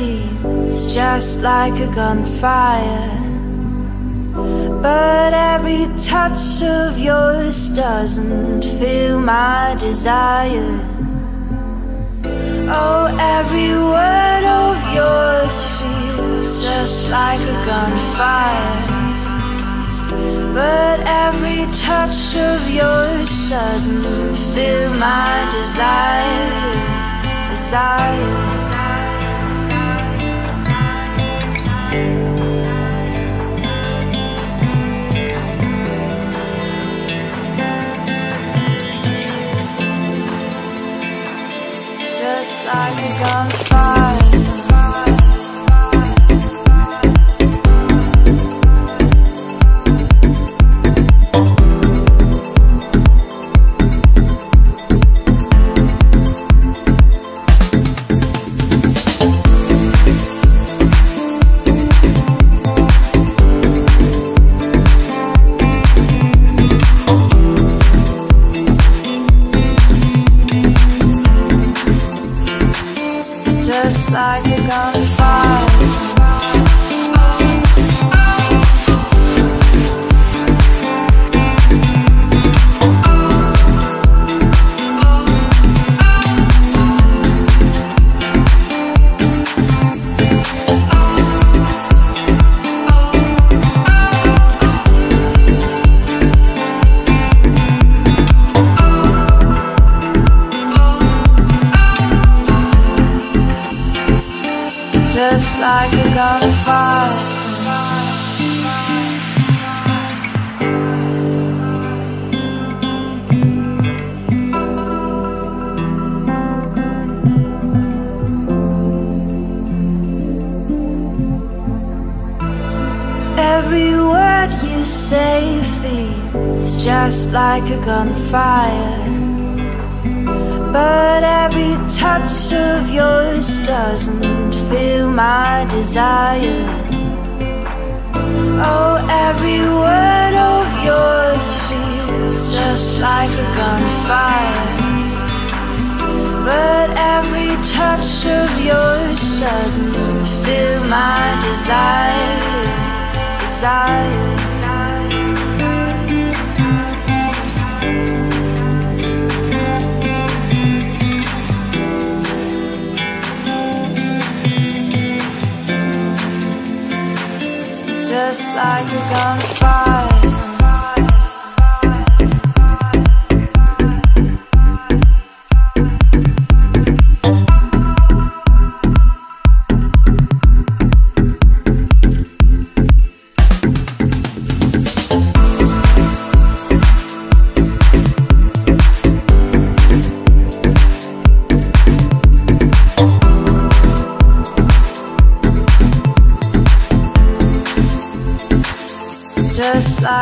feels just like a gunfire. But every touch of yours doesn't fill my desire. Oh, every word of yours feels just like a gunfire. But every touch of yours doesn't fill my desire. Desire. Just like Every word you say feels just like a gunfire. But every touch of yours doesn't fill my desire. Oh, every word of yours feels just like a gunfire. But every touch of yours doesn't fill my desire. Desire. Just like a gunfire.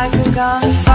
Just